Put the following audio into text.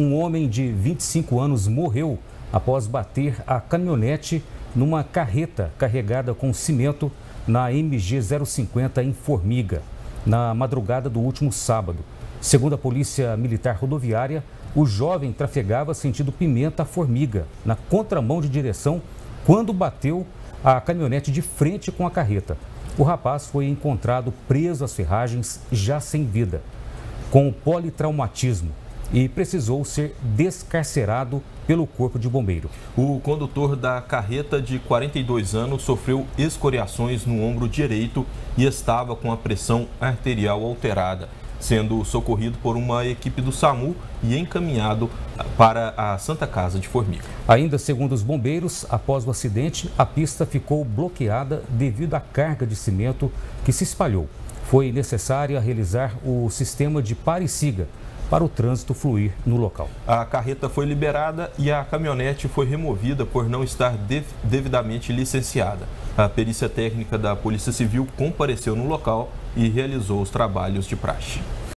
Um homem de 25 anos morreu após bater a caminhonete numa carreta carregada com cimento na MG 050 em Formiga, na madrugada do último sábado. Segundo a Polícia Militar Rodoviária, o jovem trafegava sentido Pimenta Formiga, na contramão de direção, quando bateu a caminhonete de frente com a carreta. O rapaz foi encontrado preso às ferragens, já sem vida, com politraumatismo e precisou ser descarcerado pelo Corpo de Bombeiro. O condutor da carreta de 42 anos sofreu escoriações no ombro direito e estava com a pressão arterial alterada sendo socorrido por uma equipe do SAMU e encaminhado para a Santa Casa de Formiga. Ainda segundo os bombeiros, após o acidente, a pista ficou bloqueada devido à carga de cimento que se espalhou. Foi necessário realizar o sistema de pare e siga para o trânsito fluir no local. A carreta foi liberada e a caminhonete foi removida por não estar devidamente licenciada. A perícia técnica da Polícia Civil compareceu no local e realizou os trabalhos de praxe.